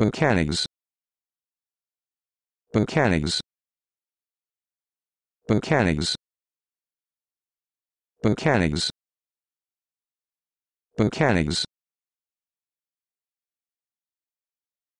mechanics mechanics mechanics mechanics mechanics